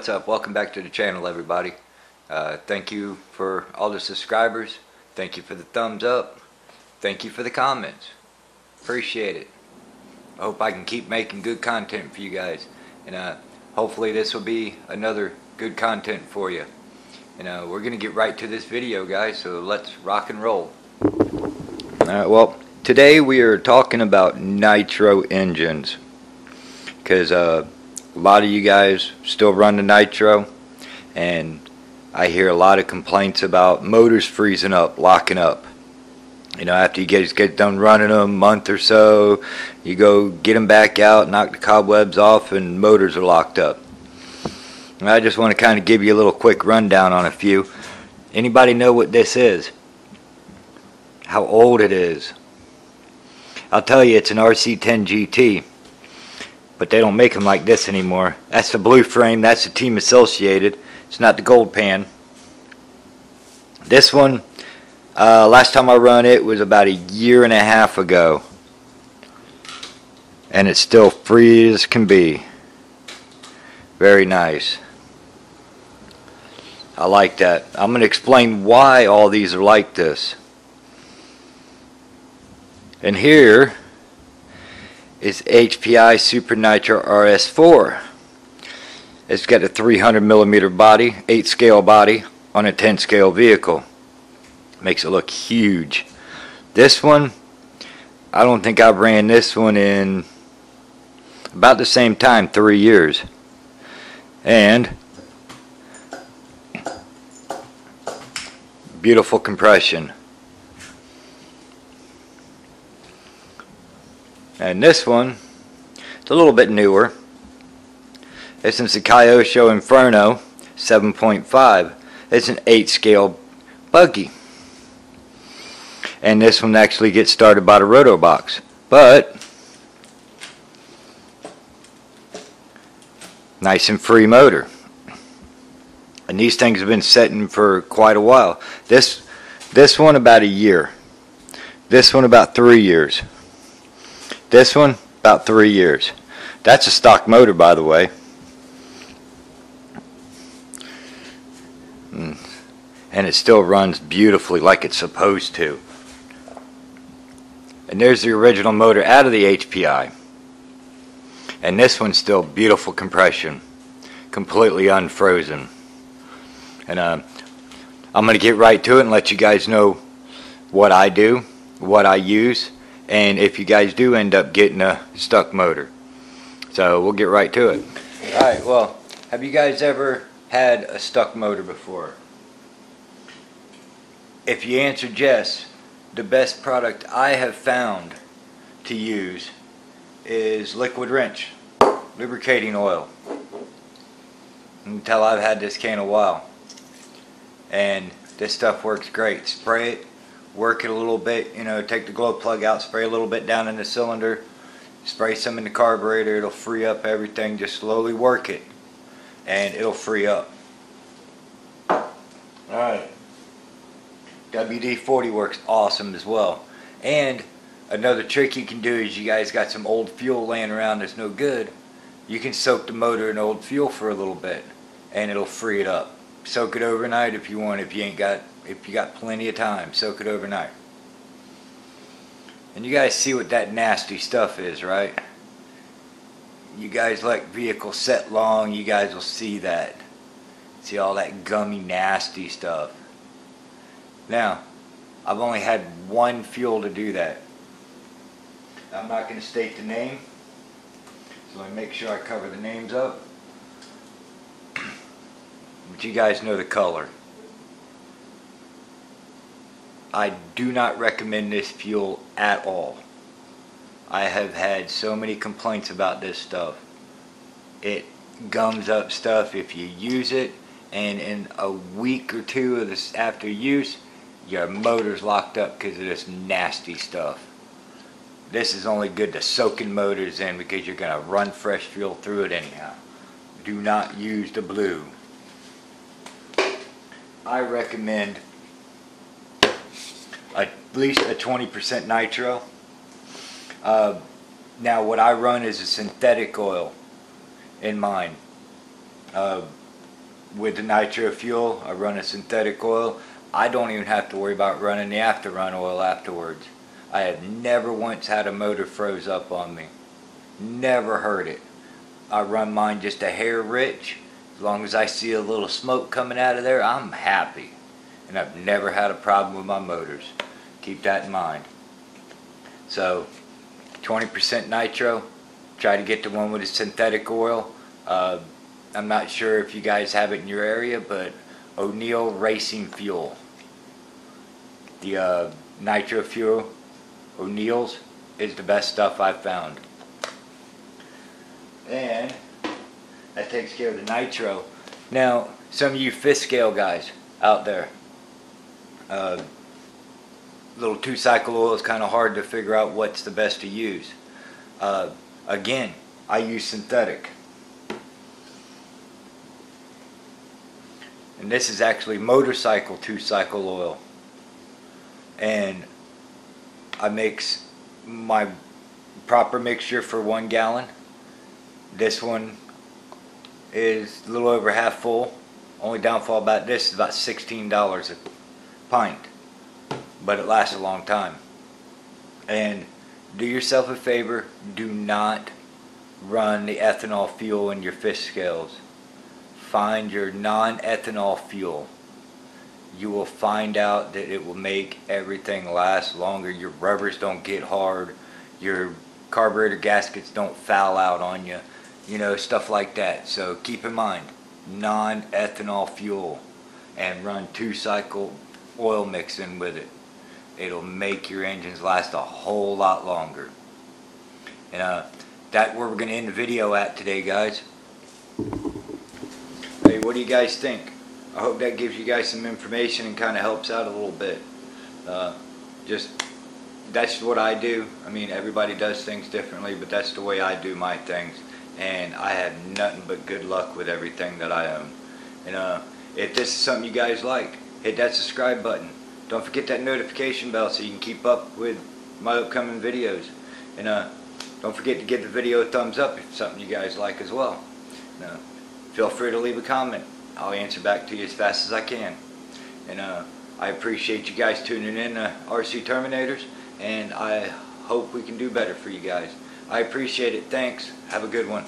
what's up? Welcome back to the channel, everybody. Uh, thank you for all the subscribers. Thank you for the thumbs up. Thank you for the comments. Appreciate it. I hope I can keep making good content for you guys. And uh, hopefully this will be another good content for you. And uh, we're to get right to this video, guys, so let's rock and roll. Alright, well, today we are talking about nitro engines. Because uh, a lot of you guys still run the nitro, and I hear a lot of complaints about motors freezing up, locking up. You know, after you get get done running them a month or so, you go get them back out, knock the cobwebs off, and motors are locked up. And I just want to kind of give you a little quick rundown on a few. Anybody know what this is? How old it is? I'll tell you, it's an RC10 GT but they don't make them like this anymore. That's the blue frame, that's the Team Associated. It's not the gold pan. This one, uh, last time I run it was about a year and a half ago. And it's still free as can be. Very nice. I like that. I'm going to explain why all these are like this. And here is HPI Super Nitro RS4. It's got a 300 millimeter body, 8 scale body on a 10 scale vehicle. Makes it look huge. This one, I don't think I ran this one in about the same time, three years. And beautiful compression. And this one, it's a little bit newer. It's the Kyosho Inferno 7.5. It's an 8 scale buggy. And this one actually gets started by the Rotobox. But, nice and free motor. And these things have been setting for quite a while. This, this one about a year. This one about three years. This one, about three years. That's a stock motor, by the way. Hmm. And it still runs beautifully like it's supposed to. And there's the original motor out of the HPI. And this one's still beautiful compression. Completely unfrozen. And uh, I'm going to get right to it and let you guys know what I do, what I use, and if you guys do end up getting a stuck motor. So we'll get right to it. Alright, well, have you guys ever had a stuck motor before? If you answered yes, the best product I have found to use is liquid wrench, lubricating oil. Tell I've had this can a while. And this stuff works great. Spray it work it a little bit, you know, take the glow plug out, spray a little bit down in the cylinder, spray some in the carburetor, it'll free up everything, just slowly work it and it'll free up. Alright, WD-40 works awesome as well. And another trick you can do is you guys got some old fuel laying around that's no good, you can soak the motor in old fuel for a little bit and it'll free it up. Soak it overnight if you want, if you ain't got if you got plenty of time, soak it overnight. And you guys see what that nasty stuff is, right? You guys like vehicles set long, you guys will see that. See all that gummy, nasty stuff. Now, I've only had one fuel to do that. I'm not going to state the name, so I make sure I cover the names up. But you guys know the color. I do not recommend this fuel at all. I have had so many complaints about this stuff. It gums up stuff if you use it and in a week or two of this after use your motor's locked up because of this nasty stuff. This is only good to soaking motors in because you're going to run fresh fuel through it anyhow. Do not use the blue. I recommend at least a 20% nitro. Uh, now what I run is a synthetic oil in mine. Uh, with the nitro fuel, I run a synthetic oil. I don't even have to worry about running the after run oil afterwards. I have never once had a motor froze up on me. Never heard it. I run mine just a hair rich. As long as I see a little smoke coming out of there, I'm happy. And I've never had a problem with my motors. Keep that in mind. So, 20% nitro. Try to get the one with the synthetic oil. Uh, I'm not sure if you guys have it in your area, but O'Neill Racing Fuel. The uh, nitro fuel, O'Neill's, is the best stuff I've found. And that takes care of the nitro. Now, some of you fifth scale guys out there, uh, little two cycle oil is kind of hard to figure out what's the best to use. Uh, again, I use synthetic. And this is actually motorcycle two cycle oil. And I mix my proper mixture for one gallon. This one is a little over half full. Only downfall about this is about $16 a pint. But it lasts a long time. And do yourself a favor, do not run the ethanol fuel in your fifth scales. Find your non-ethanol fuel. You will find out that it will make everything last longer. Your rubbers don't get hard. Your carburetor gaskets don't foul out on you. You know, stuff like that. So keep in mind, non-ethanol fuel and run two cycle oil mixing with it. It'll make your engines last a whole lot longer. And uh, that's where we're going to end the video at today, guys. Hey, what do you guys think? I hope that gives you guys some information and kind of helps out a little bit. Uh, just, that's what I do. I mean, everybody does things differently, but that's the way I do my things. And I have nothing but good luck with everything that I own. And uh, if this is something you guys like, hit that subscribe button. Don't forget that notification bell so you can keep up with my upcoming videos. And uh, don't forget to give the video a thumbs up if it's something you guys like as well. Now, feel free to leave a comment. I'll answer back to you as fast as I can. And uh, I appreciate you guys tuning in to RC Terminators, and I hope we can do better for you guys. I appreciate it. Thanks. Have a good one.